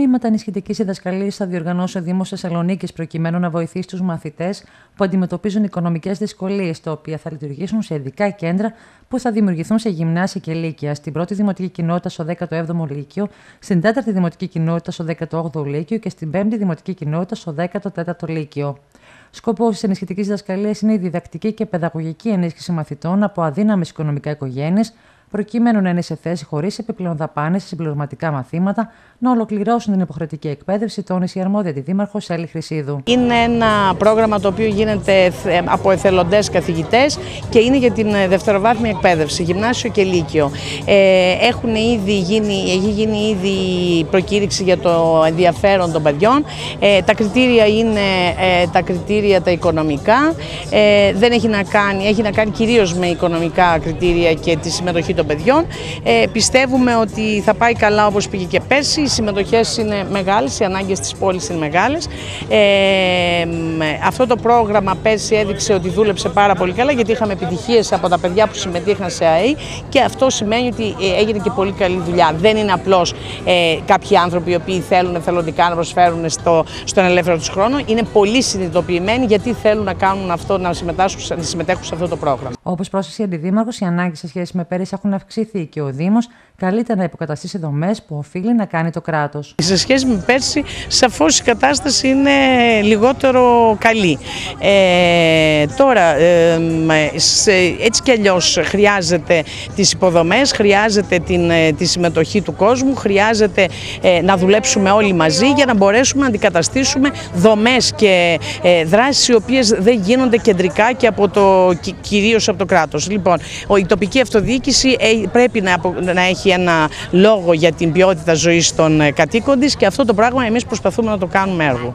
Τμήματα ενισχυτικής διδασκαλίας θα διοργανώσει ο Δήμος Θεσσαλονίκης προκειμένου να βοηθήσει τους μαθητές που αντιμετωπίζουν οικονομικές δυσκολίες, τα οποία θα λειτουργήσουν σε ειδικά κέντρα που θα δημιουργηθούν σε γυμνάσια και λύκεια, στην πρώτη δημοτική κοινότητα στο 17ο Λύκειο, στην τέταρτη δημοτική κοινότητα στο 18ο Λύκειο και στην πέμπτη δημοτική κοινότητα στο 14ο Λύκειο. Σκοπός της ενισχυτικής διδασκαλίας είναι η διδακτική και παιδαγωγική ενίσχυση μαθητών από αδύναμες οικονομικά οικογένειες, προκειμένου να είναι σε θέση χωρίς επιπλέον δαπάνες σε συμπληρωματικά μαθήματα να ολοκληρώσουν την υποχρεωτική εκπαίδευση, τόνισε η αρμόδια δήμαρχος Έλλη Χρυσίδου. Είναι ένα πρόγραμμα το οποίο γίνεται από εθελοντές καθηγητές και είναι για την δευτεροβάθμια εκπαίδευση, γυμνάσιο και λύκειο. Ε, έχουν ήδη γίνει, έχει γίνει ήδη προκήρυξη για το ενδιαφέρον των παιδιών. Ε, τα κριτήρια είναι ε, τα κριτήρια τα οικονομικά. Ε, δεν έχει να κάνει, έχει να κάνει κυρίως με οικονομικά κριτήρια και τη συμμετοχή των παιδιών. Ε, πιστεύουμε ότι θα πάει καλά όπως πήγε και πέρσι. Οι συμμετοχές είναι μεγάλες, οι ανάγκες της πόλης είναι μεγάλες. Ε, αυτό το πρόγραμμα πέρσι έδειξε ότι δούλεψε πάρα πολύ καλά γιατί είχαμε επιτυχίες από τα παιδιά που συμμετείχαν σε ΑΕΗ και αυτό σημαίνει ότι ε, έγινε και πολύ καλή δουλειά. Δεν είναι απλώς ε, κάποιοι άνθρωποι οι οποίοι θέλουν εθελοντικά να προσφέρουν στο, στον ελεύθερο τους χρόνο. Είναι πολύ συνειδητοποιημένοι γιατί θέλουν να κάνουν αυτό, να συμμετέχουν, να συμμετέχουν σε αυτό το πρόγραμμα. Όπως πρόσθεσε η Αντιδήμαρχος, οι ανάγκες σε σχέση με πέρυσι έχουν αυξηθεί και ο Δήμος καλείται να υποκαταστήσει δομές που οφείλει να κάνει το κράτος. Σε σχέση με πέρσι, σαφώς η κατάσταση είναι λιγότερο καλή. Ε, τώρα, ε, έτσι κι αλλιώς χρειάζεται τις υποδομές, χρειάζεται την, ε, τη συμμετοχή του κόσμου, χρειάζεται ε, να δουλέψουμε όλοι μαζί για να μπορέσουμε να αντικαταστήσουμε δομές και ε, δράσεις οι οποίες δεν γίνονται κεντρικά και από το, κυρίως από το κράτος. Λοιπόν, η τοπική αυτοδιοίκηση ε, πρέπει να έχει ένα λόγο για την ποιότητα ζωής των ε, κατοίκων της και αυτό το πράγμα εμείς προσπαθούμε να το κάνουμε έργο.